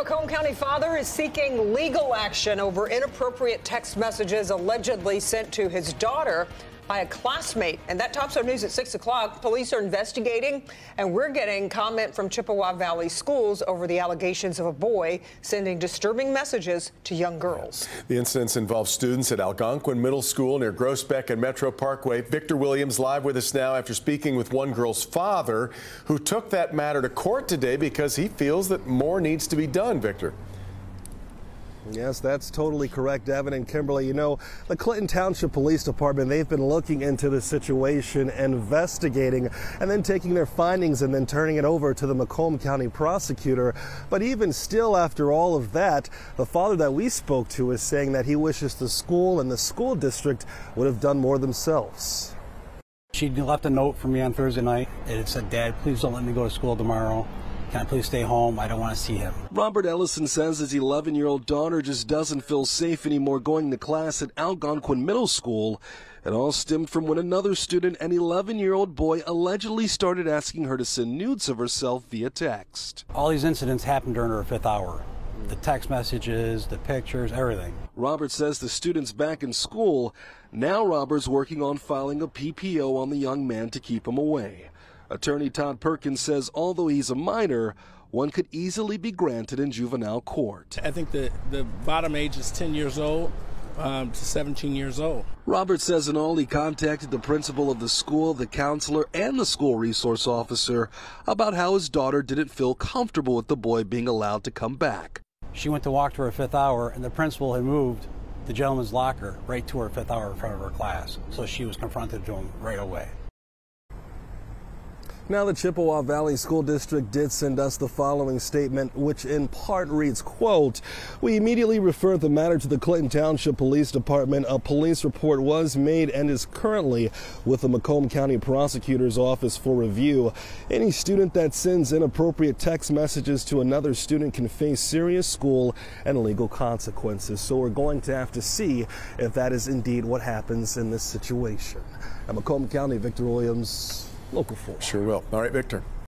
Macomb County father is seeking legal action over inappropriate text messages allegedly sent to his daughter by a classmate. And that tops our news at 6 o'clock. Police are investigating, and we're getting comment from Chippewa Valley schools over the allegations of a boy sending disturbing messages to young girls. The incidents involve students at Algonquin Middle School near Groesbeck and Metro Parkway. Victor Williams live with us now after speaking with one girl's father who took that matter to court today because he feels that more needs to be done, Victor. Yes, that's totally correct, Evan and Kimberly. You know, the Clinton Township Police Department, they've been looking into the situation, investigating, and then taking their findings and then turning it over to the Macomb County prosecutor. But even still, after all of that, the father that we spoke to is saying that he wishes the school and the school district would have done more themselves. She left a note for me on Thursday night. and It said, Dad, please don't let me go to school tomorrow. Can I please stay home? I don't want to see him. Robert Ellison says his 11 year old daughter just doesn't feel safe anymore going to class at Algonquin Middle School. It all stemmed from when another student, an 11 year old boy, allegedly started asking her to send nudes of herself via text. All these incidents happened during her fifth hour the text messages, the pictures, everything. Robert says the student's back in school. Now Robert's working on filing a PPO on the young man to keep him away. Attorney Todd Perkins says although he's a minor, one could easily be granted in juvenile court. I think the, the bottom age is 10 years old. Um, to 17 years old. Robert says in all he contacted the principal of the school, the counselor, and the school resource officer about how his daughter didn't feel comfortable with the boy being allowed to come back. She went to walk to her fifth hour, and the principal had moved the gentleman's locker right to her fifth hour in front of her class. So she was confronted to him right away. Now, the Chippewa Valley School District did send us the following statement, which in part reads, quote, We immediately referred the matter to the Clinton Township Police Department. A police report was made and is currently with the Macomb County Prosecutor's Office for review. Any student that sends inappropriate text messages to another student can face serious school and legal consequences. So we're going to have to see if that is indeed what happens in this situation. At Macomb County, Victor Williams, Local 4. Sure will. All right, Victor.